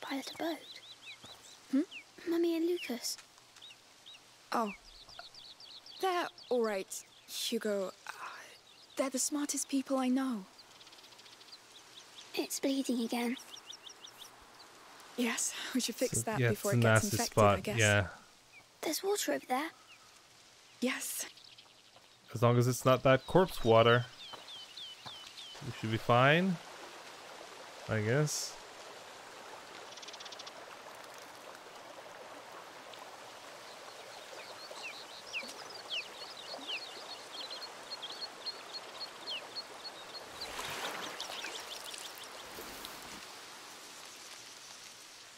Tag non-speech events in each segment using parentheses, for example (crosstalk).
pilot a boat. Hmm? Mummy and Lucas. Oh. They're all right, Hugo. Uh, they're the smartest people I know. It's bleeding again. Yes, we should fix So, that yeah, before it gets infected, spot. I guess. Yeah. There's water over there. Yes. As long as it's not that corpse water. We should be fine. I guess.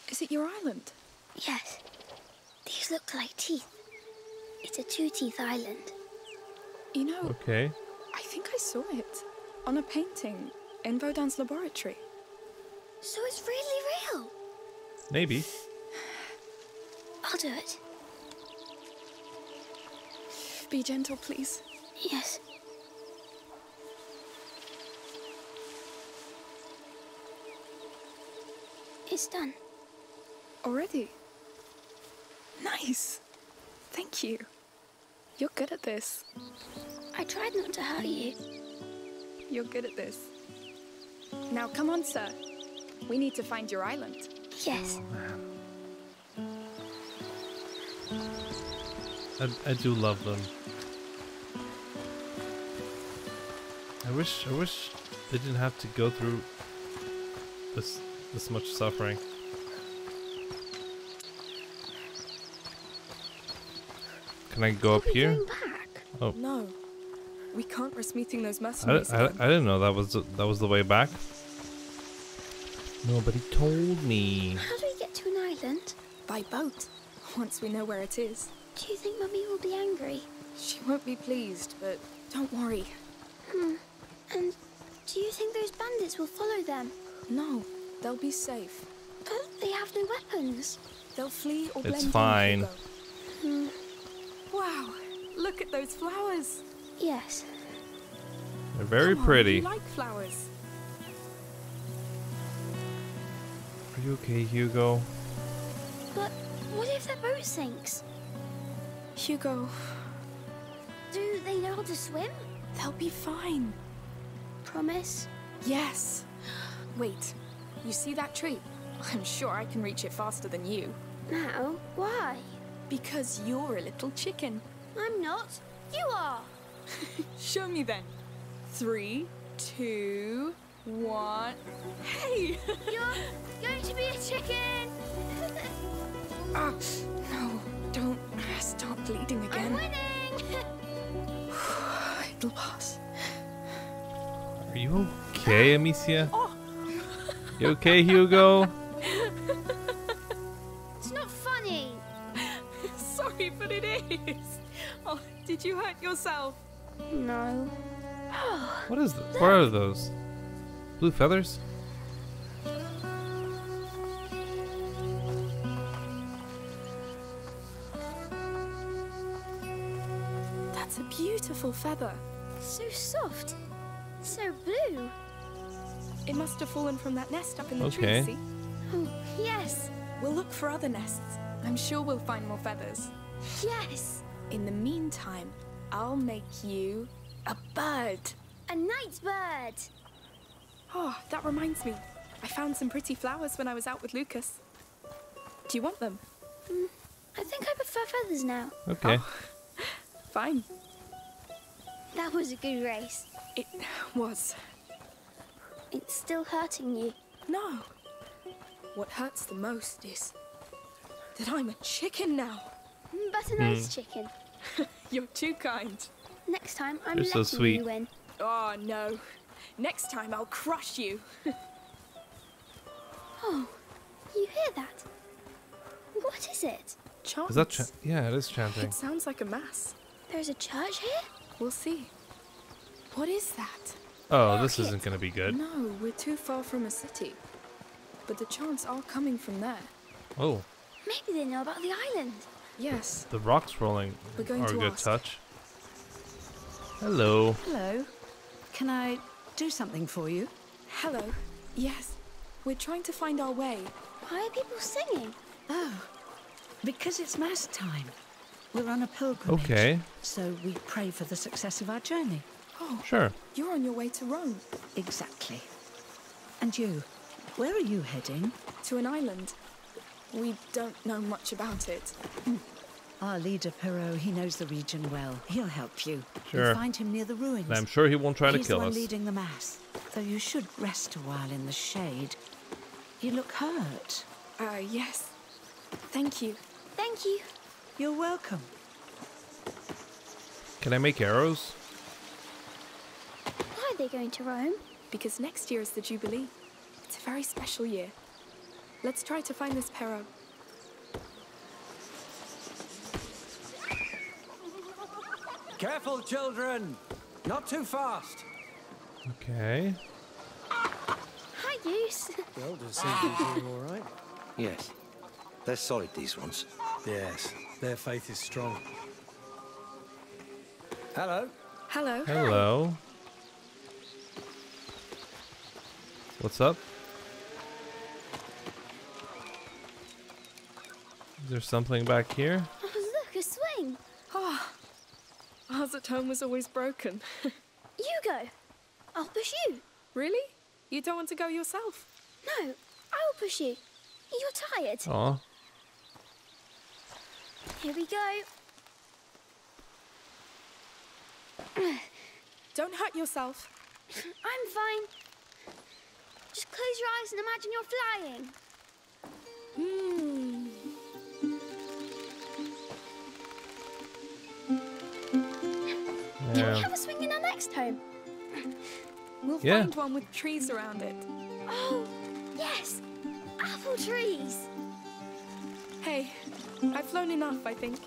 Is it your island? Yes. These look like teeth. It's a two-teeth island. You know, Okay. I think I saw it on a painting in Vaudin's laboratory. So it's really real. Maybe. (sighs) I'll do it. Be gentle, please. Yes. It's done. Already? Nice. Thank you. You're good at this. I tried not to hurt you. You're good at this. Now, come on, sir. We need to find your island. Yes. I, I do love them. I wish I wish they didn't have to go through this this much suffering. Can I go up here? back? Oh, No. We can't risk meeting those I, mercenaries. I, I again. didn't know that was the, that was the way back. Nobody told me. How do we get to an island? By boat. Once we know where it is. Do you think Mummy will be angry? She won't be pleased, but don't worry. Hmm. And do you think those bandits will follow them? No, they'll be safe. But they have no weapons. They'll flee or It's blend in, fine. Hugo. Hmm. Wow, look at those flowers. Yes. They're very Come on, pretty. You like flowers. Are you okay, Hugo? But what if their boat sinks? Hugo, Do they know how to swim? they'll be fine. Promise? Yes. (gasps) Wait, you see that tree? (laughs) I'm sure I can reach it faster than you. Now? Why? Because you're a little chicken. I'm not. You are. (laughs) Show me then. Three, two, one. Hey! (laughs) You're going to be a chicken. (laughs) ah, no, don't stop bleeding I'm again. winning. (sighs) It'll pass. Are you okay, Amicia? Oh, You okay, Hugo? Sorry, but it is. Oh, did you hurt yourself? No. (gasps) What is th- What are those? Blue feathers? That's a beautiful feather. So soft. So blue. It must have fallen from that nest up in the Okay. tree, see? Oh, yes. We'll look for other nests. I'm sure we'll find more feathers. Yes. In the meantime, I'll make you a bird. A night bird. Oh, that reminds me. I found some pretty flowers when I was out with Lucas. Do you want them? Mm, I think I prefer feathers now. Okay. Oh, (laughs) fine. That was a good race. It was. It's still hurting you. No. What hurts the most is that I'm a chicken now. But a nice chicken. (laughs) You're too kind. Next time, I'm You're so sweet. you win. Oh, no. Next time I'll crush you. (laughs) Oh, you hear that? What is it? Chance. Is that? Cha- yeah, it is chanting. It sounds like a mass. There's a church here? We'll see. What is that? Oh, this isn't gonna be good. No, we're too far from a city. But the chants are coming from there. Oh, Maybe they know about the island. Yes. the rocks rolling We're going are a good ask. touch. Hello. Hello. Can I do something for you? Hello. Yes. We're trying to find our way. Why are people singing? Oh, because it's Mass time. We're on a pilgrimage. Okay. So we pray for the success of our journey. Oh, Sure. you're on your way to Rome, Exactly. And you? Where are you heading? to an island. We don't know much about it. Our leader, Perot, he knows the region well. He'll help you. Sure. You'll find him near the ruins. And I'm sure he won't try to He's kill the one us. leading the mass. Though you should rest a while in the shade. You look hurt. Uh, yes. Thank you. Thank you. You're welcome. Can I make arrows? Why are they going to Rome? Because next year is the Jubilee. It's a very special year. Let's try to find this Pero. Careful, children! Not too fast! Okay. Hi, Goose. The elders seem to be doing all right. (laughs) Yes. They're solid, these ones. Yes, their faith is strong. Hello. Hello. Hello. What's up? Is there something back here? Oh, look, a swing. Oh, ours at home was always broken. (laughs) You go. I'll push you. really? You don't want to go yourself? No, I'll push you. You're tired. Aw. Here we go. (sighs) Don't hurt yourself. (laughs) I'm fine. Just close your eyes and imagine you're flying. Hmm. Can we have a swing in our next home? We'll Yeah. find one with trees around it. Oh, yes. Apple trees. Hey, I've flown enough, I think.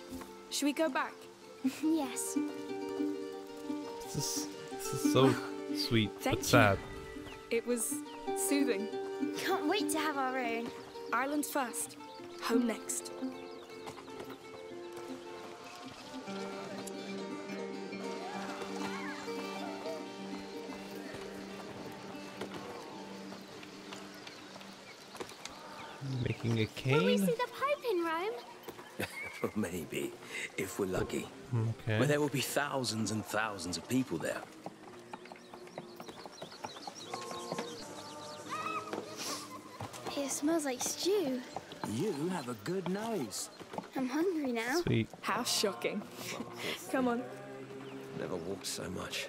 Should we go back? (laughs) yes. This is, this is so sweet, Thank but you. sad. It was soothing. Can't wait to have our own. island first, home next. Making a Will we see the Pope in Rome? (laughs) Maybe, if we're lucky. Okay. But there will be thousands and thousands of people there. It smells like stew. You have a good nose. I'm hungry now. Sweet. How shocking. Come on. Never walked so much.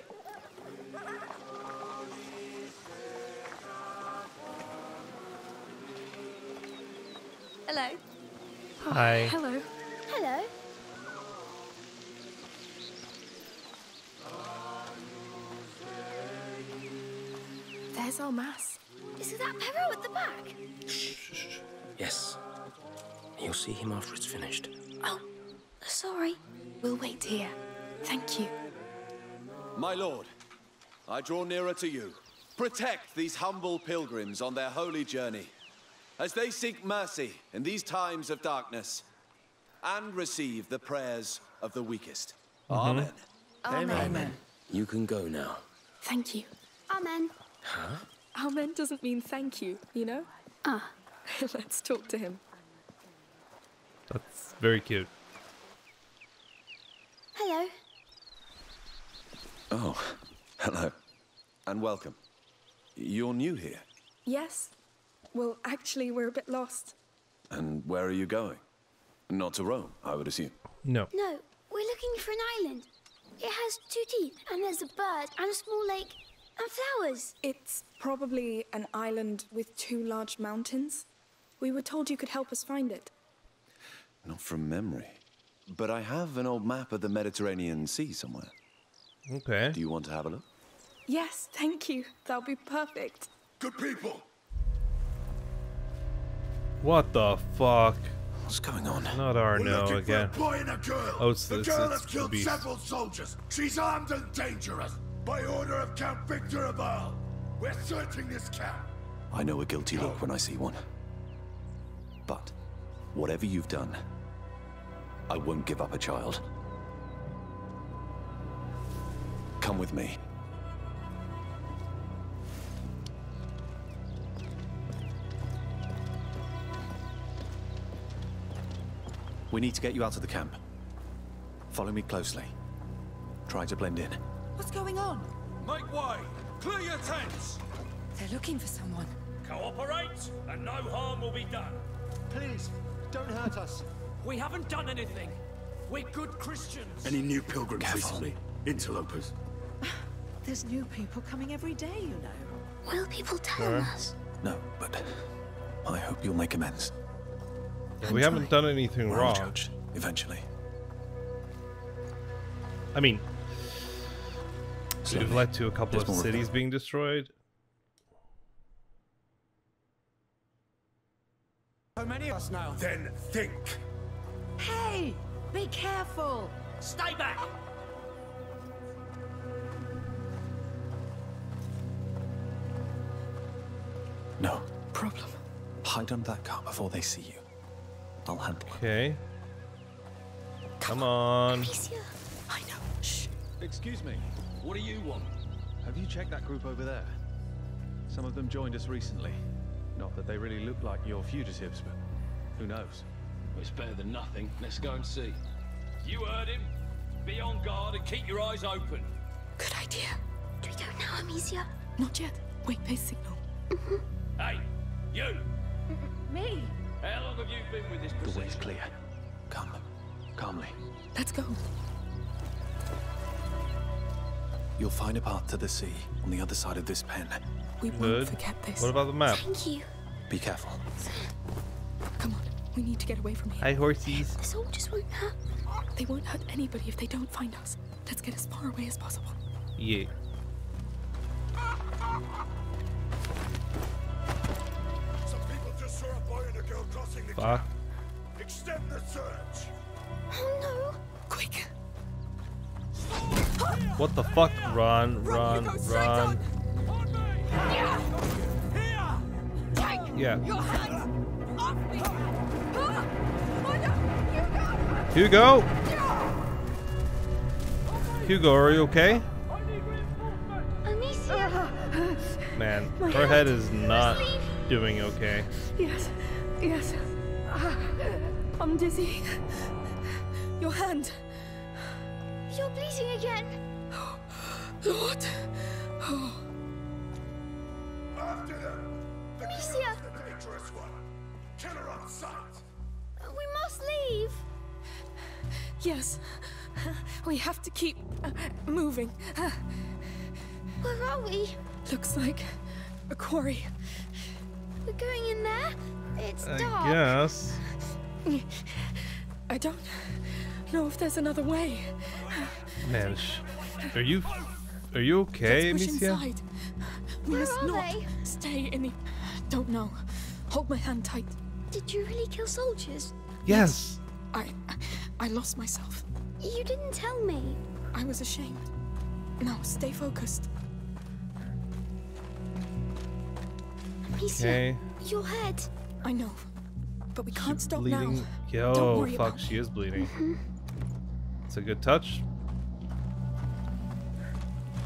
Hi. Hello. Hello. There's our mass. Is it that Perro at the back? Yes. You'll see him after it's finished. Oh, sorry. We'll wait here. Thank you. My lord, I draw nearer to you. Protect these humble pilgrims on their holy journey as they seek mercy in these times of darkness and receive the prayers of the weakest. Amen. Amen. You can go now. Thank you. Amen. Huh? Amen doesn't mean thank you, you know? Ah, (laughs) Let's talk to him. That's very cute. hello. Oh, hello. And welcome. You're new here. Yes? Well, actually, we're a bit lost. And where are you going? Not to Rome, I would assume. No. No, we're looking for an island. It has two teeth, and there's a bird, and a small lake, and flowers. It's probably an island with two large mountains. We were told you could help us find it. Not from memory. But I have an old map of the Mediterranean Sea somewhere. Okay. Do you want to have a look? Yes, thank you. That'll be perfect. Good people, What the fuck? What's going on? Not we're Arnaud looking again. for a boy and a girl. Oh, it's- the it's- girl it's has killed Beast. several soldiers. She's armed and dangerous. By order of Count Victor of Arles, we're searching this camp. I know a guilty look oh. when I see one. But whatever you've done, I won't give up a child. Come with me. We need to get you out of the camp. Follow me closely. Try to blend in. What's going on? Make way! Clear your tents! They're looking for someone. Cooperate, and no harm will be done. Please, don't hurt us. We haven't done anything. We're good Christians. Any new pilgrims recently? Interlopers? (sighs) There's new people coming every day, you know. Will people tell Sure. us? No, but I hope you'll make amends. Yeah, we haven't done anything We're wrong. judged, eventually. I mean, we've led to a couple There's of more of cities being destroyed. So many of us now. Then think! Hey! Be careful! Stay back! No. Problem. Hide under that car before they see you. I'll handle it. Okay. Come on. Amicia, I know. Shh. Excuse me, what do you want? Have you checked that group over there? Some of them joined us recently. Not that they really look like your fugitives, but who knows? It's better than nothing. Let's go and see. You heard him. Be on guard and keep your eyes open. Good idea. do we go now, Amicia? Not yet. Wait, they signal. Hey, you! (laughs) Me? How long have you been with this The way's procession? clear. Come. Calmly. Let's go. You'll find a path to the sea on the other side of this pen. We won't forget this. What about the map? Thank you. Be careful. Come on. We need to get away from here. Hi, horsies. The soldiers won't hurt. They won't hurt anybody if they don't find us. Let's get as far away as possible. Yeah. Saw a boy and a girl crossing the Fuck. camp. Extend the search! Oh no! Quick! What the fuck? Run, run, Hugo, straight run. Take Yeah. your hands off me! No! Hugo! Hugo! Hugo, are you okay? Man, her head is not doing okay. Yes, yes. Ah, I'm dizzy. Your hand. You're bleeding again. Lord. Oh, After them! The Amicia! the dangerous one! Kill her on sight! We must leave. yes. We have to keep uh, moving. Uh, Where are we? looks like a quarry. We're going in there. It's I dark. guess. I don't know if there's another way. Man, sh- are you are you okay, Let's push Amicia? inside. We Where must are not they? stay in the. Don't know. Hold my hand tight. Did you really kill soldiers? Yes. I, I lost myself. You didn't tell me. I was ashamed. Now stay focused. Amicia, Okay. your head. I know, but we can't stop Bleeding. now. Yo, Don't worry fuck, about she is bleeding. Mm-hmm. It's a good touch.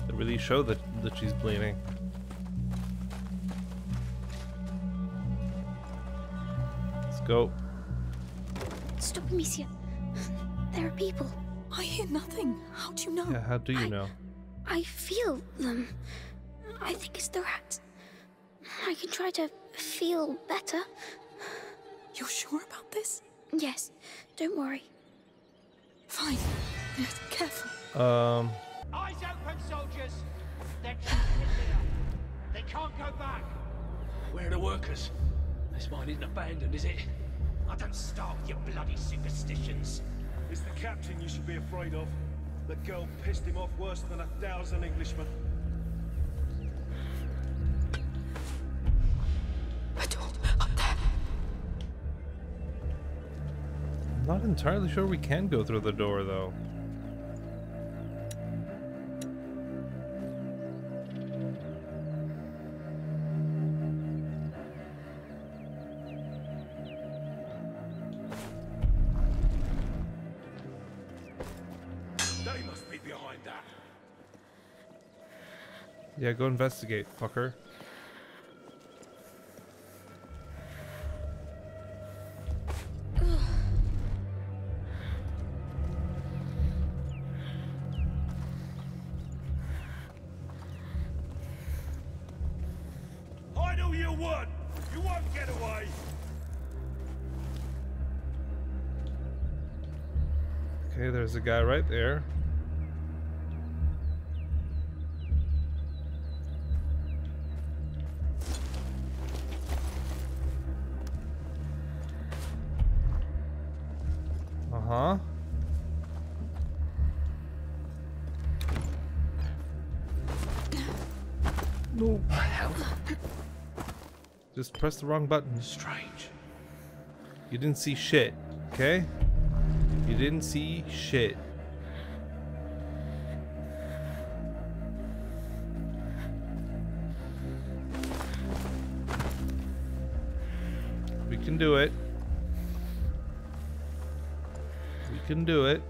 It really showed that that she's bleeding. Let's go. Stop, Amicia. There are people. I hear nothing. How do you know? Yeah, how do you know? I feel them. I think it's the rats. I can try to feel better. You're sure about this? Yes, don't worry. Fine. Yes, careful. Um, Eyes open, soldiers! They're trapped in there. They can't go back. Where are the workers? This mine isn't abandoned, is it? I don't start with your bloody superstitions. It's the captain you should be afraid of. The girl pissed him off worse than a thousand Englishmen. Not entirely sure we can go through the door though. They must be behind that. Yeah, go investigate, fucker. A guy right there. Uh-huh. No. Just press the wrong button. Strange. You didn't see shit, okay? You didn't see shit. We can do it. We can do it.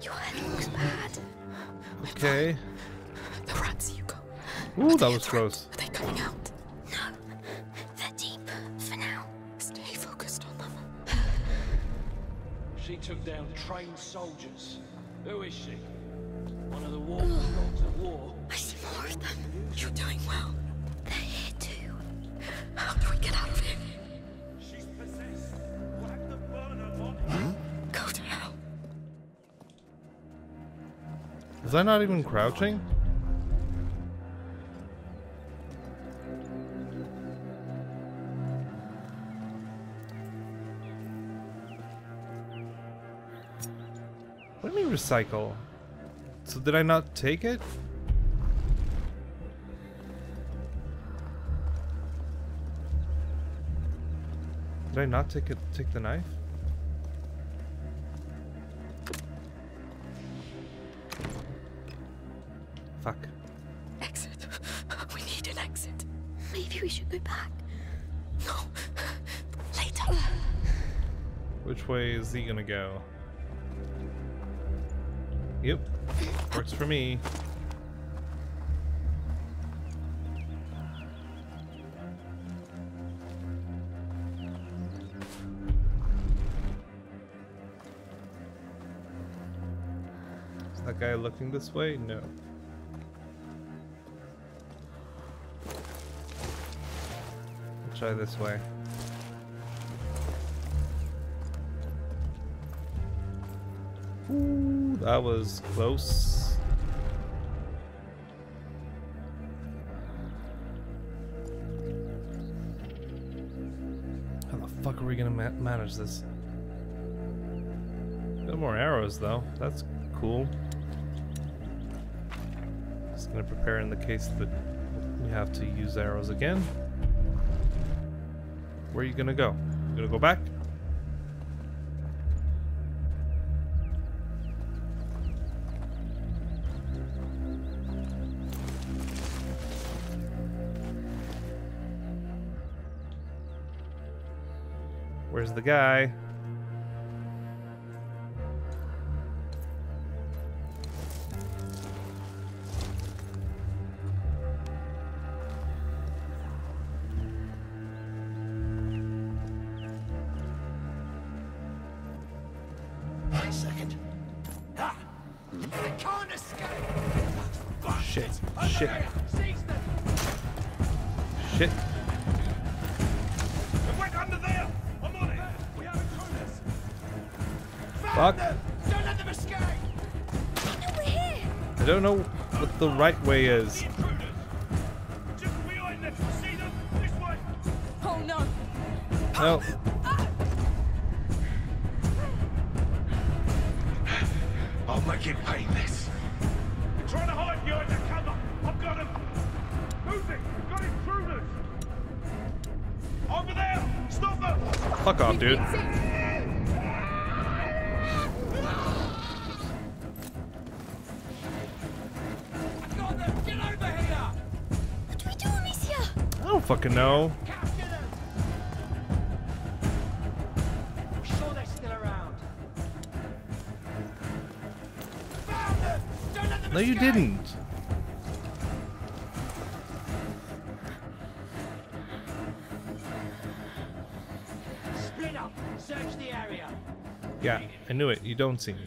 Your head looks bad. Okay. The rats, Hugo. Ooh, that was gross. Are they coming out? Took down trained soldiers. Who is she? One of the war dogs of war. I see more of them. You're doing well. They're here too. How do we get out of here? She's possessed. We'll have to burn her. Hmm? Go to hell. Was I not even crouching? What do you mean recycle? So did I not take it? Did I not take it take the knife? Fuck. Exit. (laughs) We need an exit. Maybe we should go back. No. (laughs) Later. Which way is he gonna go? For me. Is that guy looking this way? No. I'll try this way. Ooh, that was close. Are we gonna ma manage this? Got more arrows though. That's cool. Just gonna prepare in the case that we have to use arrows again. Where are you gonna go? You gonna go back? Where's the guy? The right way is. Let them No, you didn't. Split up. Search the area. Yeah, I knew it. You don't see me.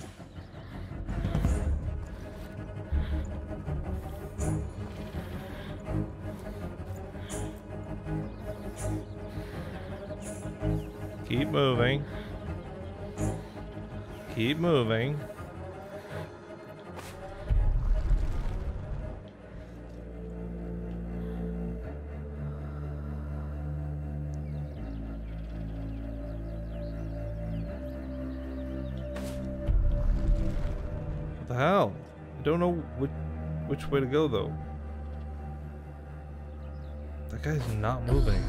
Moving. Keep moving. What the hell? I don't know which which way to go though. That guy's not moving.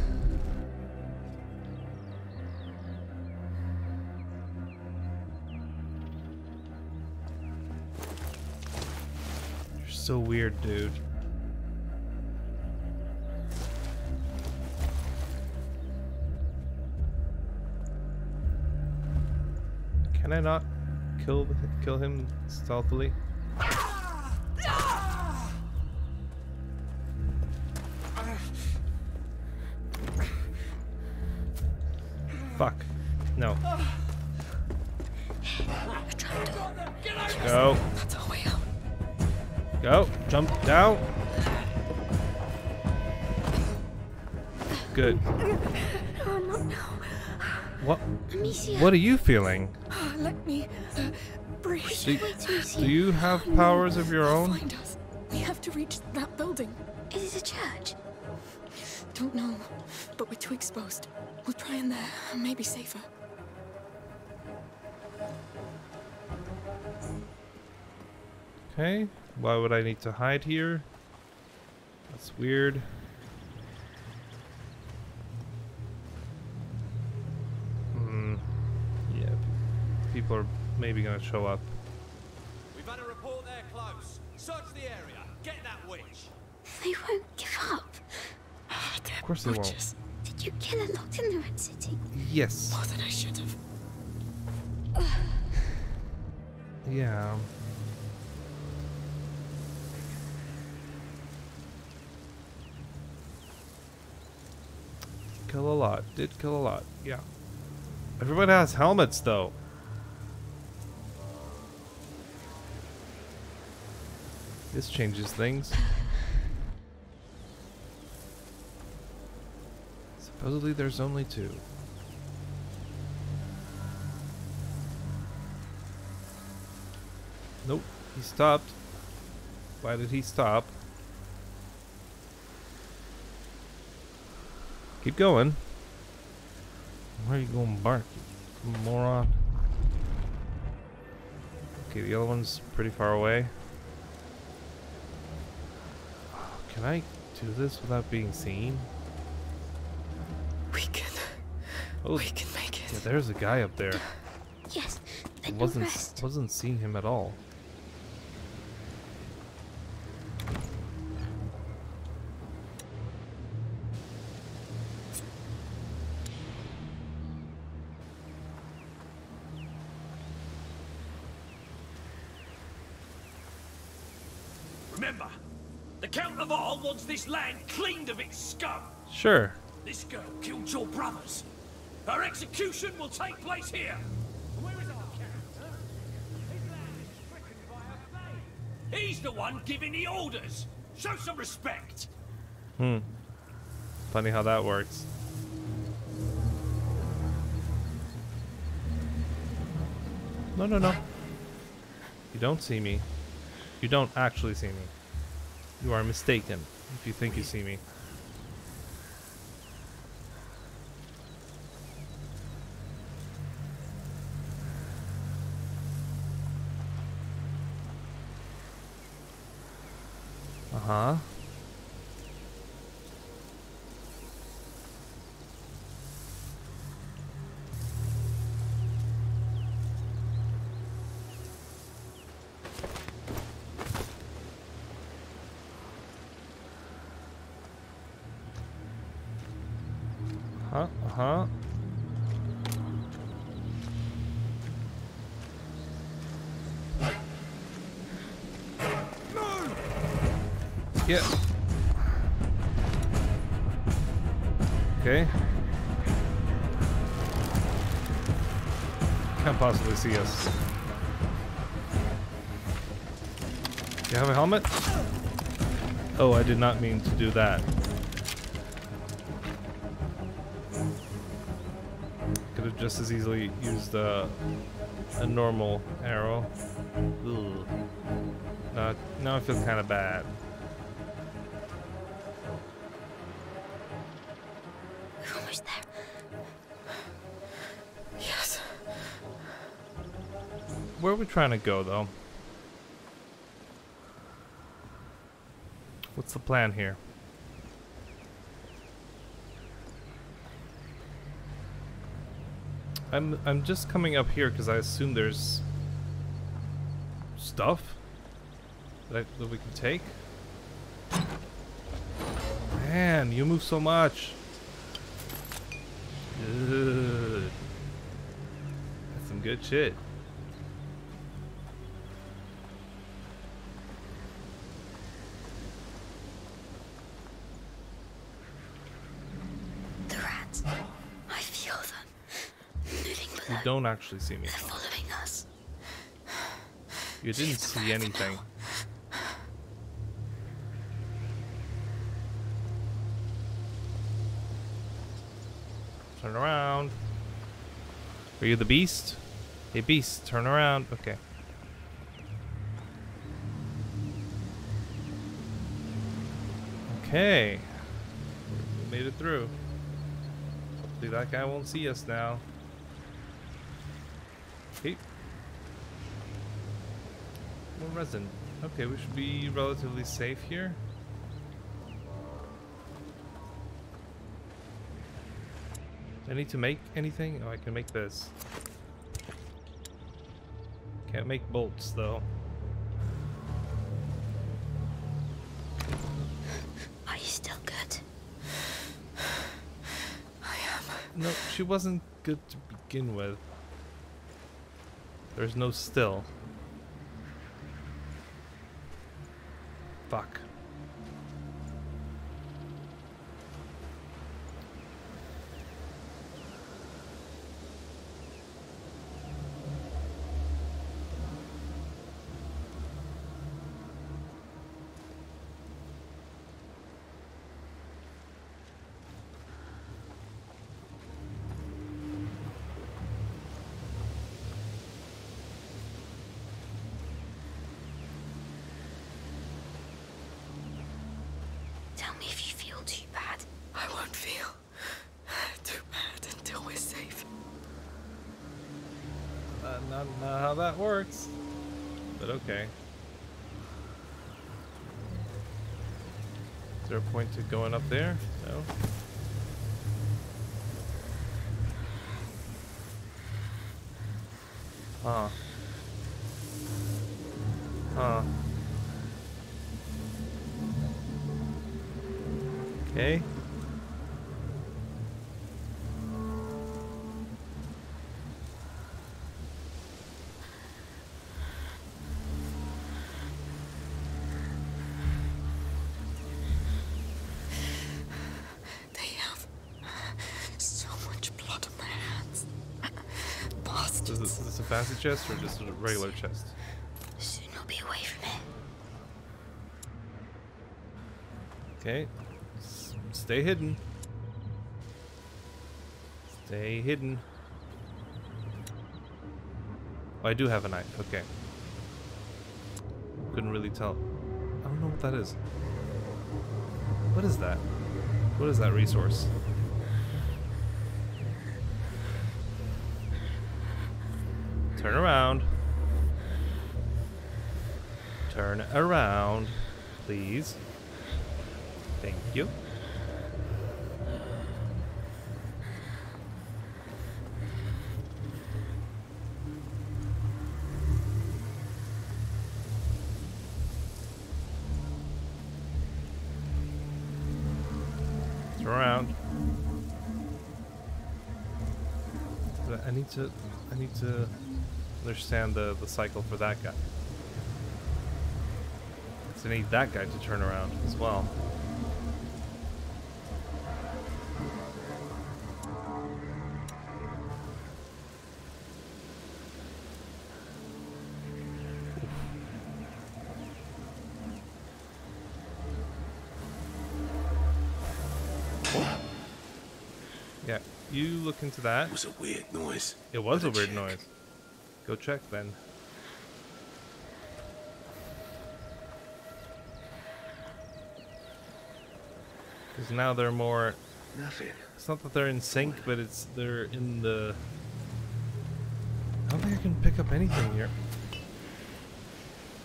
So weird, dude. Can I not kill kill him stealthily? Amicia. What are you feeling? (gasps) Let me uh, breathe. Do, do you have powers of your own? Find us. We have to reach that building. Is it a church? Don't know, but we're too exposed. We'll try in there. Maybe safer. Okay. Why would I need to hide here? That's weird. People are maybe gonna show up. We've had a report they're close. Search the area. Get that witch. They won't give up. Of course they won't. Did you kill her locked in the Red City? Yes. More than I should have. Yeah. Kill a lot. Did kill a lot. Yeah. Everybody has helmets though. This changes things. (laughs) Supposedly there's only two. Nope, he stopped. Why did he stop? Keep going. Where are you going, Bark? You moron. Okay, the other one's pretty far away. Can I do this without being seen? We can. Oh, we can make it. Yeah, there's a guy up there. Yes, I wasn't rest. wasn't seeing him at all. Remember, the Count of Arles wants this land cleaned of its scum. Sure. This girl killed your brothers. Her execution will take place here. Where is our Count? His land is stricken by a plague. He's the one giving the orders. Show some respect. Hmm. Funny how that works. No, no, no. You don't see me. You don't actually see me. You are mistaken if you think you see me. Uh-huh. See us. You have a helmet? Oh, I did not mean to do that. Could have have just as easily used uh, a normal arrow. Ugh. Uh, now I feel kind of bad. We're almost there. Where are we trying to go, though? What's the plan here? I'm I'm just coming up here because I assume there's stuff that, I, that we can take. Man, you move so much. Ugh. That's some good shit. The rats. I feel them. Moving You below. Don't actually see me. They're following us. You didn't see anything. Turn around. Are you the beast? Hey beast, turn around. Okay. Okay. We made it through. Hopefully that guy won't see us now. Okay. More resin. Okay, we should be relatively safe here. I need to make anything? Oh, I can make this. Can't make bolts, though. Are you still good? I am. No, she wasn't good to begin with. There's no still. Fuck. Tell me if you feel too bad. I won't feel too bad until we're safe. Uh, not, not how that works. But okay. Is there a point to going up there? No. Chest or just a regular chest? Be away from it. Okay. S- stay hidden. Stay hidden. Oh, I do have a knife. Okay. Couldn't really tell. I don't know what that is. What is that? What is that resource? Turn around. Turn around, please. Thank you. Turn around. I need to I need to understand the, the cycle for that guy. So I need that guy to turn around as well. Yeah, You look into that. It was a weird noise. It was a weird check. noise. Go check then. Because now they're more. Nothing. It's not that they're in sync, but it's they're in the. I don't think I can pick up anything here.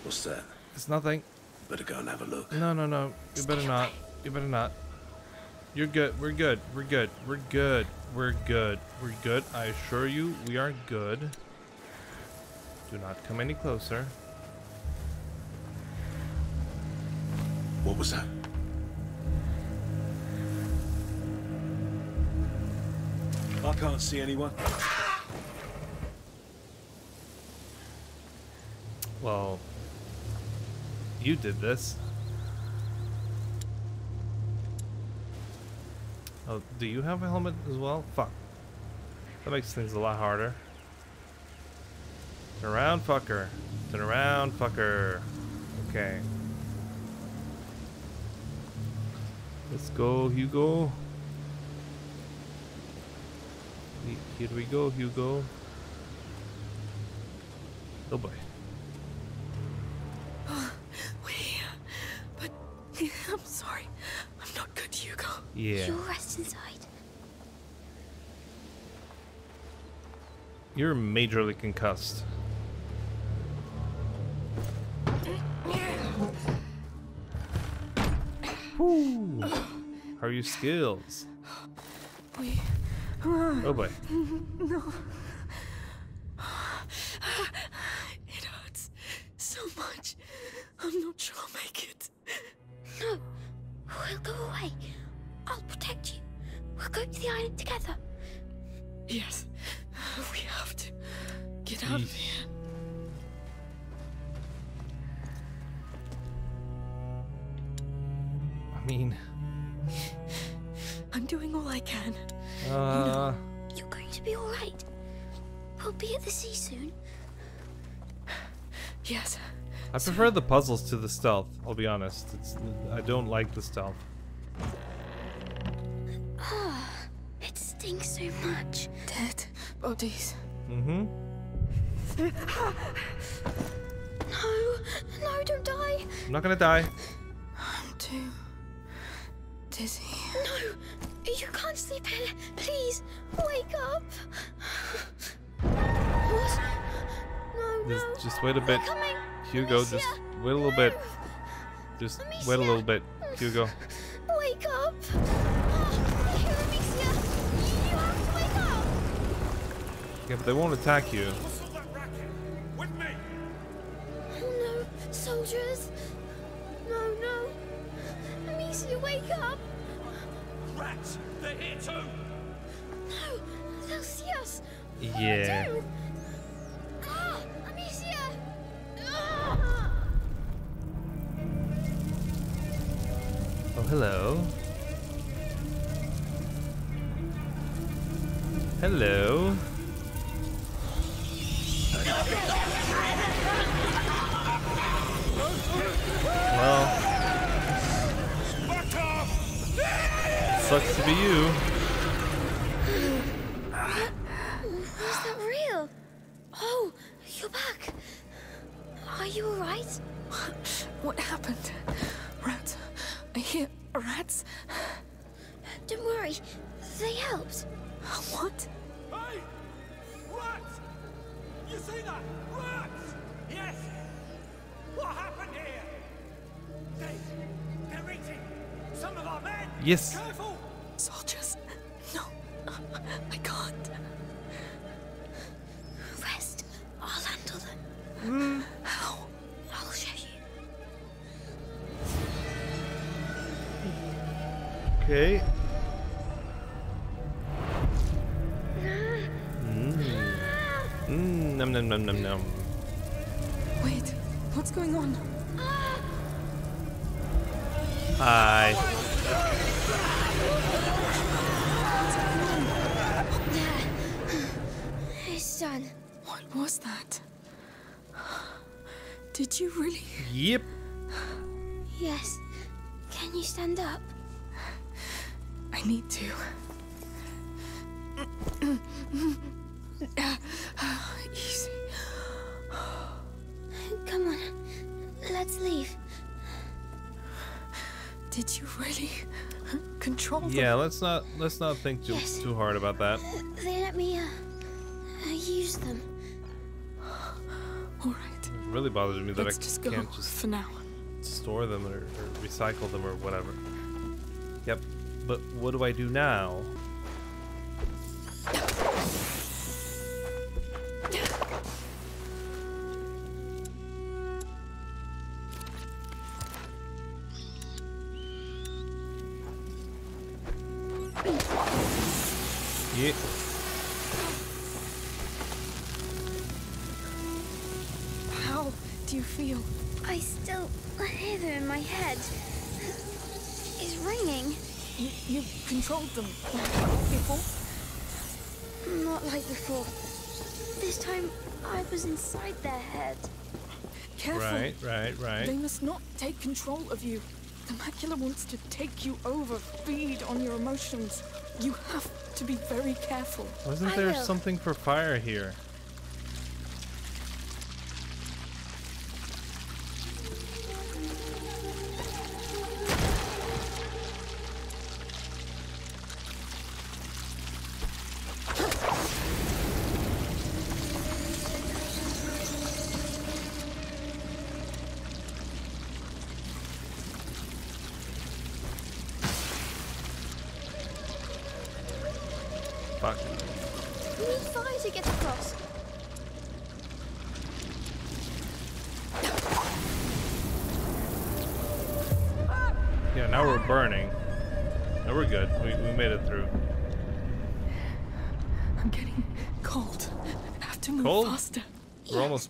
What's that? It's nothing. Better go and have a look. No, no, no. You better not. You better not. You're good. We're good. We're good. We're good. We're good. We're good. I assure you, we are good. Do not come any closer. What was that? I can't see anyone. Well, you did this. Oh, do you have a helmet as well? Fuck. That makes things a lot harder. Turn around, fucker. Turn around, fucker. Okay. Let's go, Hugo. Here we go, Hugo. Oh boy. (gasps) Wait, but I'm sorry. I'm not good, Hugo. Yeah. You'll rest inside. You're majorly concussed. Whew. How are your skills? We. Oh boy. No. It hurts so much. I'm not sure I'll make it. No, we'll go away. I'll protect you. We'll go to the island together. Prefer the puzzles to the stealth. I'll be honest. It's, I don't like the stealth. Ah, (sighs) it stinks so much. Dead bodies. Mm-hmm. No, no, don't die. I'm not gonna die. I'm too dizzy. No, you can't sleep here. Please, wake up. (sighs) What? No, no. Just, just wait a bit. They're coming. Hugo, just wait a little bit. Just wait a little bit, Hugo. Wake up. Ah, Amicia. You have to wake up. Yeah, but they won't attack you. With me! Oh no, soldiers. No, no. Amicia, wake up. Rats! They're here too! No, they'll see us. Yeah. Hello. Hello. Well, sucks to be you. Was that real? Oh, you're back. Are you alright? (laughs) What happened? Rats. I hear rats. Don't worry, they helped. What? Hey! Rats! You see that? Rats! Yes! What happened here? They... They're eating some of our men! Yes. Careful! Soldiers. No. I can't. Rest. I'll handle them. Hmm. How? I'll show you. Okay. Mmm. Mmm. Num num num num num. Wait. What's going on? Hi. It's done. What was that? Did you really? Yep. Yes. Can you stand up? I need to. Easy. Come on. Let's leave. Did you really control them? Yeah, let's not let's not think too Yes. too hard about that. They let me, uh, uh use them. All right. It really bothers me that Let's I just can't just for now. store them or, or recycle them or whatever. Yep. But what do I do now? Careful. Right, right, right. They must not take control of you. The macula wants to take you over, feed on your emotions. You have to be very careful. Wasn't I there will. something for fire here?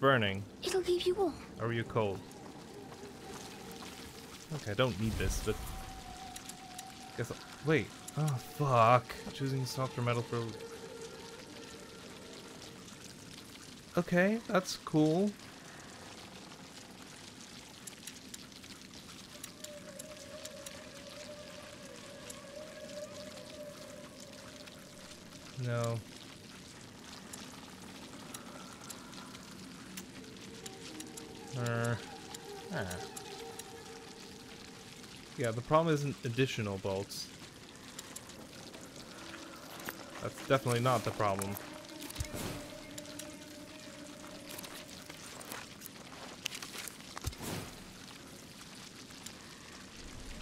Burning. It'll keep you warm. Are you cold? Okay, I don't need this, but guess. I'll- wait. Oh fuck! Choosing softer metal for. Okay, that's cool. No. Uh, ah. Yeah, the problem isn't additional bolts. That's definitely not the problem.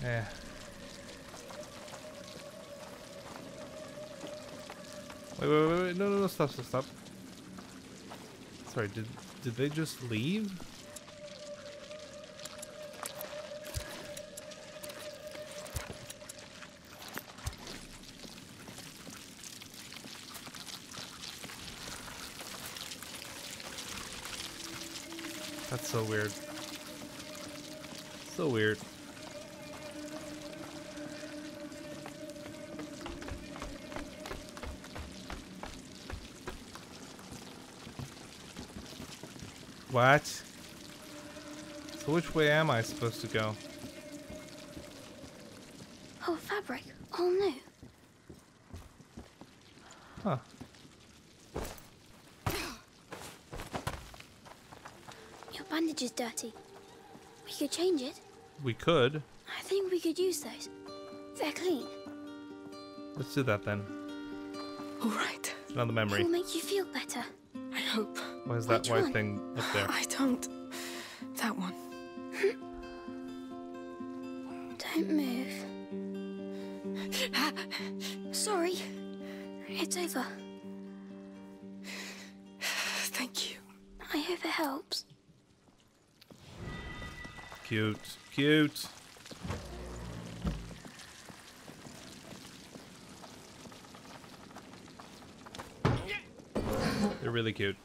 Eh. Wait, wait, wait, wait, no, no, no, stop, stop, stop. Sorry, did, did they just leave? That's so weird. So weird. What? So which way am I supposed to go? Oh, fabric. All new. Huh. Your bandage is dirty. We could change it. We could. I think we could use those. They're clean. Let's do that then. All right. Another memory. It will make you feel better. I hope. Why is that Which white one? thing up there? I don't. That one. Cute. They're really cute.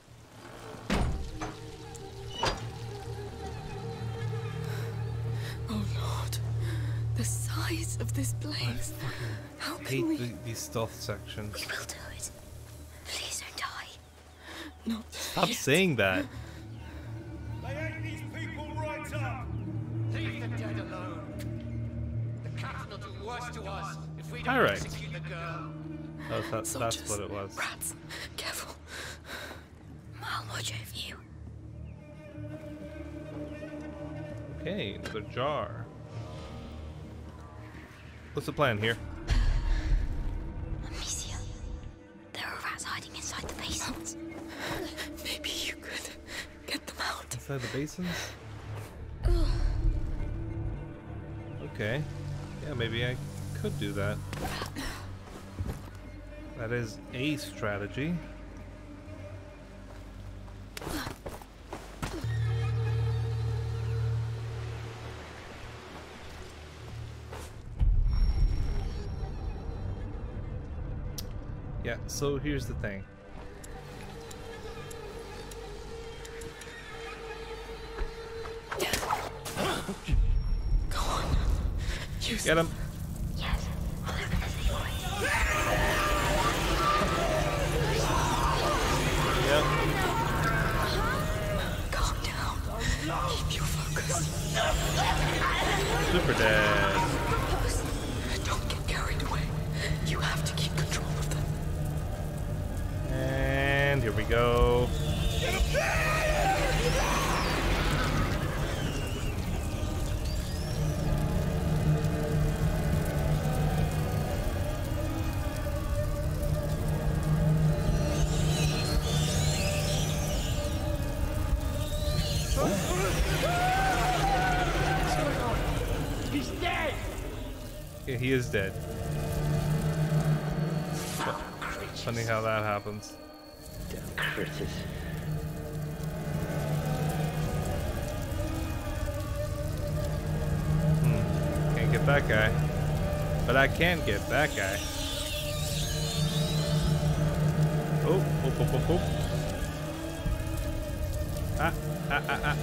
Oh Lord, the size of this place. How can hate we? the, these stealth sections. We will do it. Please don't die. No. Stop saying that. Girl. Oh, that, that's what it was. Rats, careful. I'll watch over you. Okay, another jar. What's the plan here? Amicia, there are rats hiding inside the basins. Maybe you could get them out. Inside the basins? Okay. Yeah, maybe I could do that. That is a strategy. Yeah, so here's the thing. Go on. Use Get him. Super dead. He is dead. Funny how that happens. Critters. Hmm. Can't get that guy. But I can get that guy. Oh, oh, oh, oh, oh. Ah, ah, ah, ah.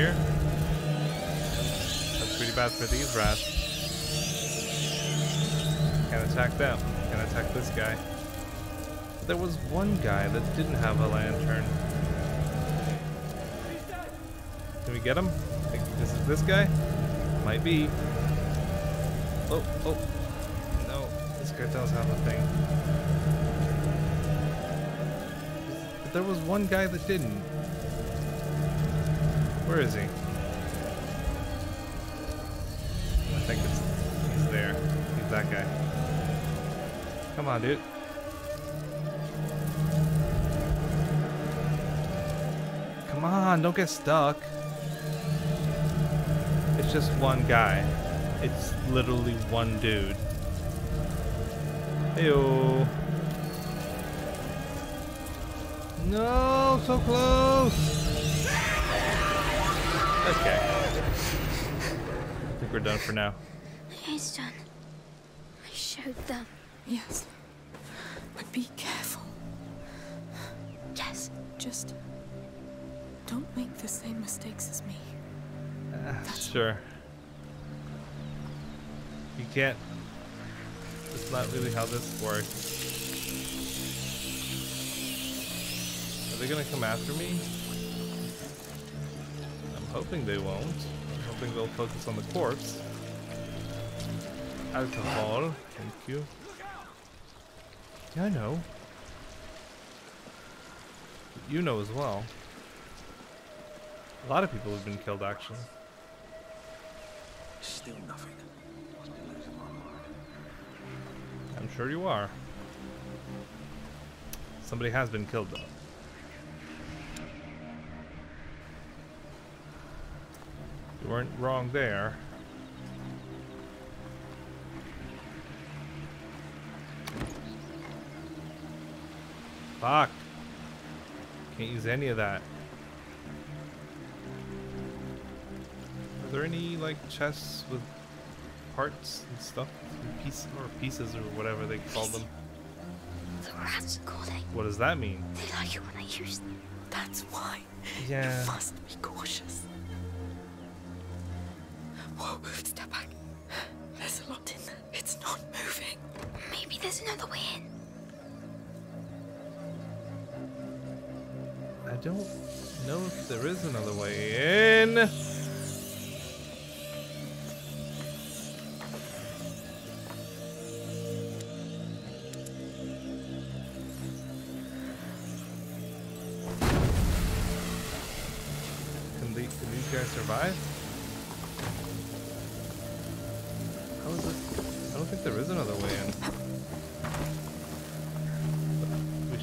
Here? That's pretty bad for these rats. Can't attack them. Can't attack this guy. There was one guy that didn't have a lantern. Can we get him? Think this is this guy? Might be. Oh, oh. No, this guy does have a thing. But there was one guy that didn't. Where is he? I think it's he's there. He's that guy. Come on, dude. Come on, don't get stuck. It's just one guy. It's literally one dude. Heyo. No, so close. Okay. I think we're done for now. It's done. I showed them. Yes. But be careful. Yes. Just don't make the same mistakes as me. Uh, sure. You can't. That's not really how this works. Are they gonna come after me? Hoping they won't. Hoping they'll focus on the corpse. Alcohol, thank you. Yeah, I know. But you know as well. A lot of people have been killed, actually. Still nothing. Must be losing my mind. I'm sure you are. Somebody has been killed, though. Weren't wrong there. Fuck. Can't use any of that. Are there any, like, chests with parts and stuff? Pieces or pieces or whatever they call them. The rats are calling. What does that mean? They like it when I use them. That's why Yeah. you must be cautious.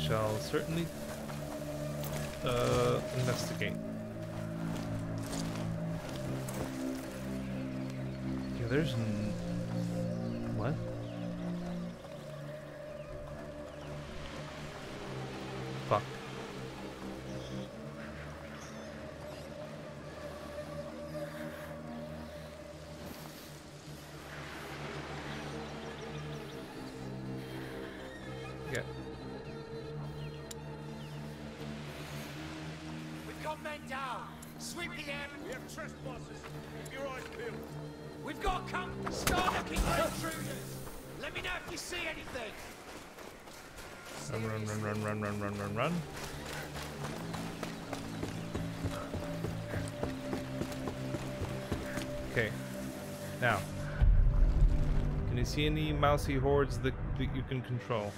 Shall certainly uh, investigate. Yeah, there's see any mousy hordes that, that you can control?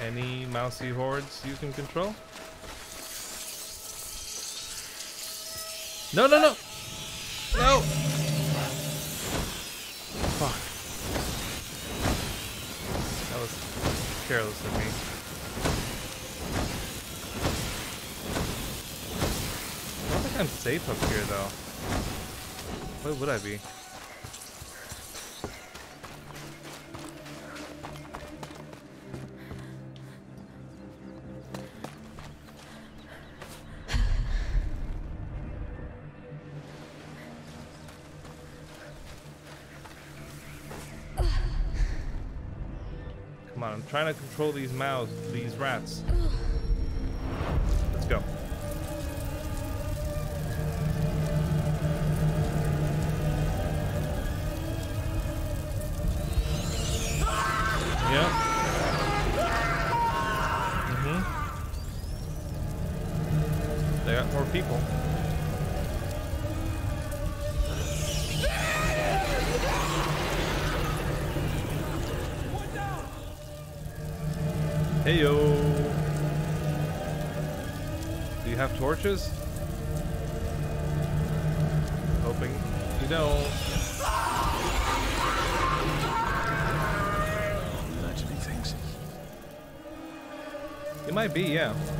Any mousy hordes you can control? No, no, no! No! Fuck. That was careless of me. I don't think I'm safe up here though. Where would I be? Come on, I'm trying to control these mouths, these rats. Torches? Hoping you don't. Imagining things. It might be, yeah. Yeah.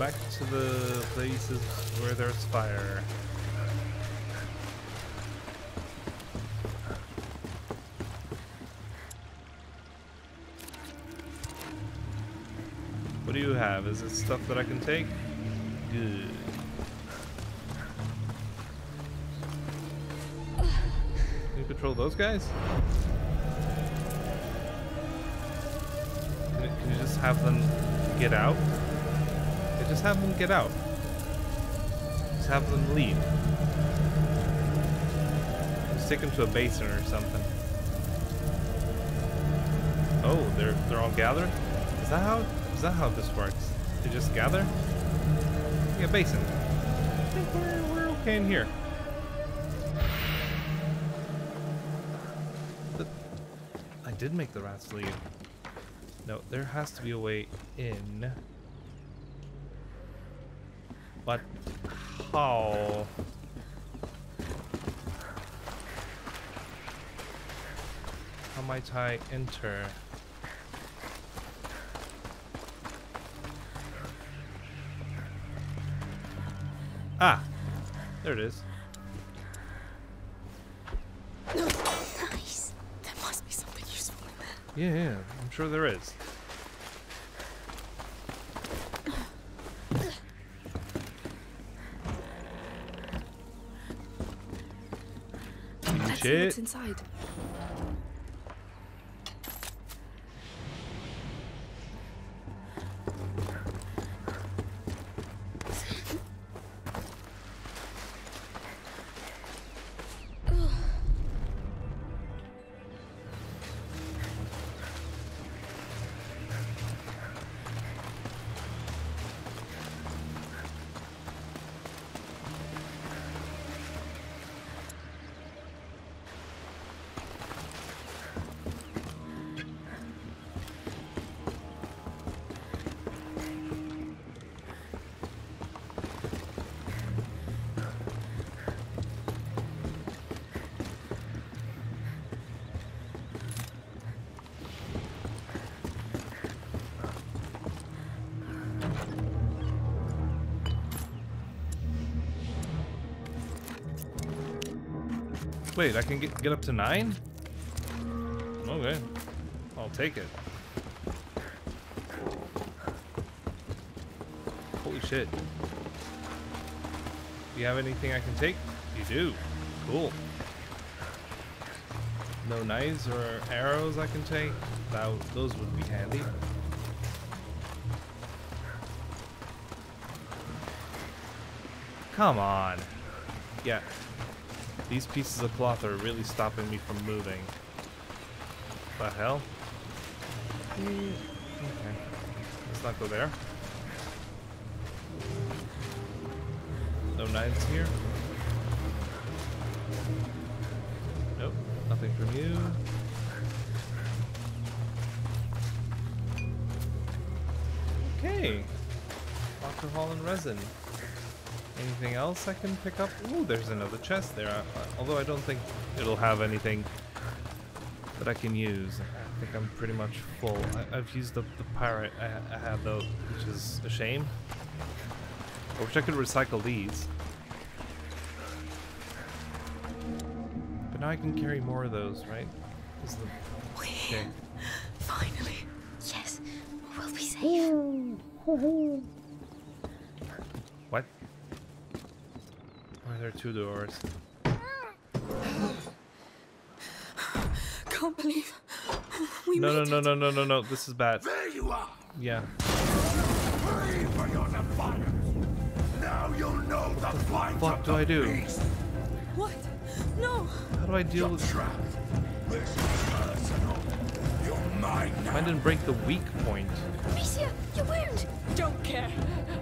Back to the places where there's fire. What do you have? Is it stuff that I can take? Good. Can you control those guys? Can you just have them get out? Just have them get out. Just have them leave. Stick them to a basin or something. Oh, they're they're all gathered. Is that how is that how this works? They just gather? Yeah, basin. I think we're we're okay in here. I did make the rats leave. No, there has to be a way in. But how? How might I enter? Ah, there it is. Nice. There must be something useful in there. Yeah, yeah, I'm sure there is. Shit. what's inside. Wait, I can get get up to nine? Okay, I'll take it. Holy shit! Do you have anything I can take? You do. Cool. No knives or arrows I can take? That those would be handy. Come on. Yeah. These pieces of cloth are really stopping me from moving. The hell? Okay. Let's not go there. No knives here. Nope. Nothing from you. Okay. Alcohol and resin. Anything else I can pick up? Ooh, there's another chest there. Uh, although I don't think it'll have anything that I can use. I think I'm pretty much full. I, I've used the, the pirate I, I have though, which is a shame. I wish I could recycle these. But now I can carry more of those, right? Is the okay. Finally. Yes, we'll be safe. What? Why are there two doors? Can't believe we no, no, made no, it. no, no, no, no. This is bad. There you are! Yeah. Free for your! Now you'll know the plight What of do the I do? beast. What? No! How do I deal You're with? trapped. This is personal. You're mine now. I didn't break the weak point. Amicia, your wound! Don't care.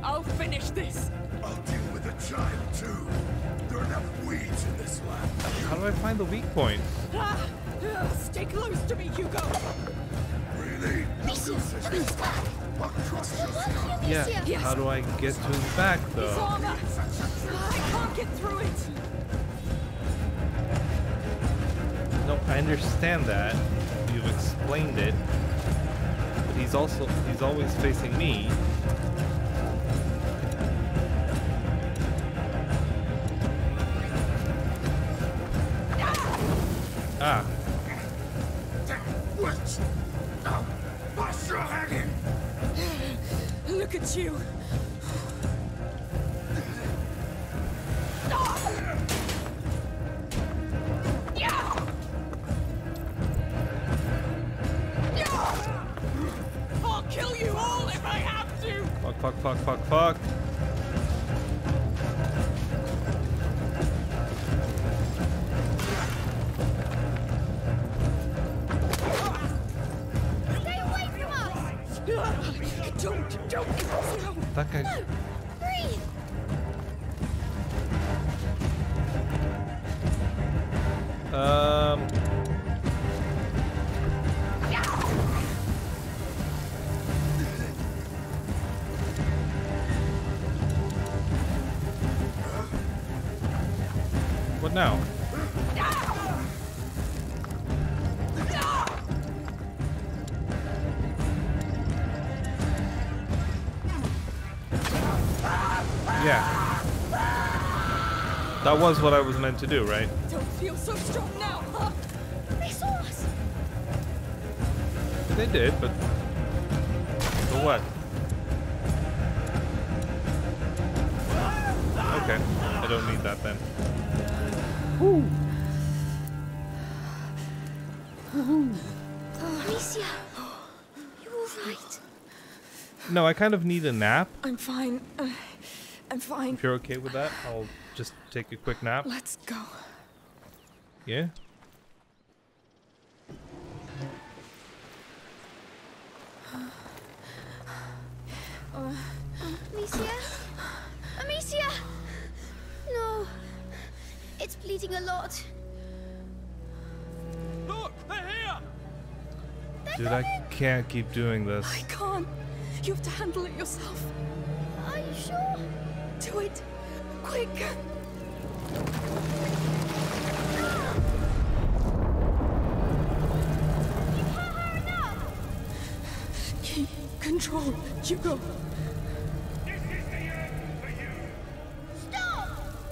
I'll finish this. I'll deal with the child too. There are enough weeds in this land. How do I find the weak point? Ah, ah, stay close to me, Hugo. Really? Amicia, Amicia's back! What's the blood, Yeah. Yes. How do I get to his back though? I can't get through it. No, I understand that. You've explained it. But he's also he's always facing me. Ah. Yeah. That was what I was meant to do, right? Don't feel so strong now, huh? They saw us! They did, but for what? Okay, I don't need that then. Amicia, you all right? No, I kind of need a nap. I'm fine. Uh, I'm fine. If you're okay with that, I'll just take a quick nap. Let's go. Yeah? Uh, Amicia? Amicia! No. It's bleeding a lot. Look, they're here! Dude, I can't keep doing this. I can't. You have to handle it yourself. Are you sure? Do it. Quick. Key control. Hugo. Stop!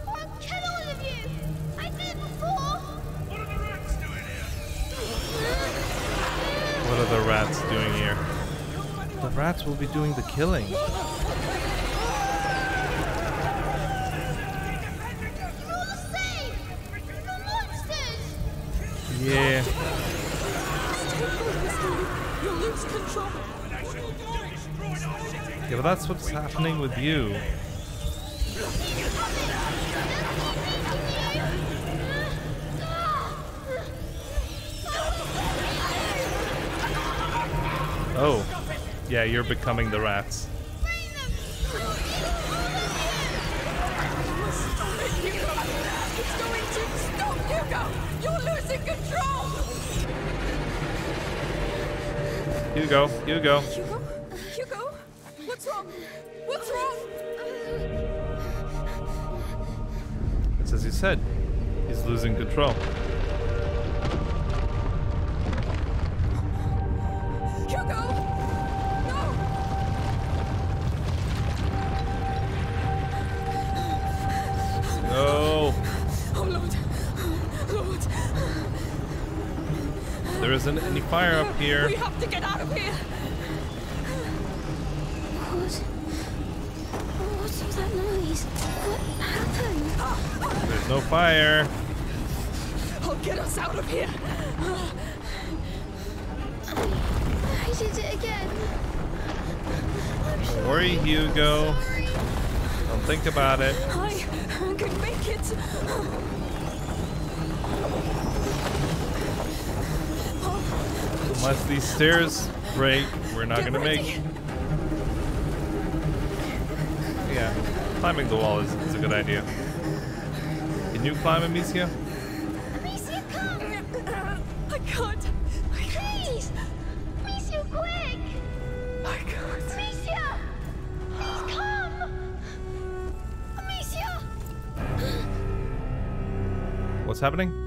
Or I'll kill all of you! I did it before! What are the rats doing What are the rats doing here? The rats will be doing the killing. (laughs) Yeah, but that's what's happening with you. Oh. Yeah, you're becoming the rats. It's going What's wrong? What's wrong? It's as you said. He's losing control. Hugo! No! No. Oh, Lord. Lord. There isn't any fire up here. We have to get out of here. No fire. I'll get us out of here. I did it again. Don't worry, Hugo. Don't think about it. I can make it. Unless these stairs break, we're not Get gonna ready. make. Yeah, climbing the wall is, is a good idea. Can you climb, Amicia? Amicia, come! I can't. Please! Amicia, quick! I can't. Amicia! Please come! Amicia! What's happening?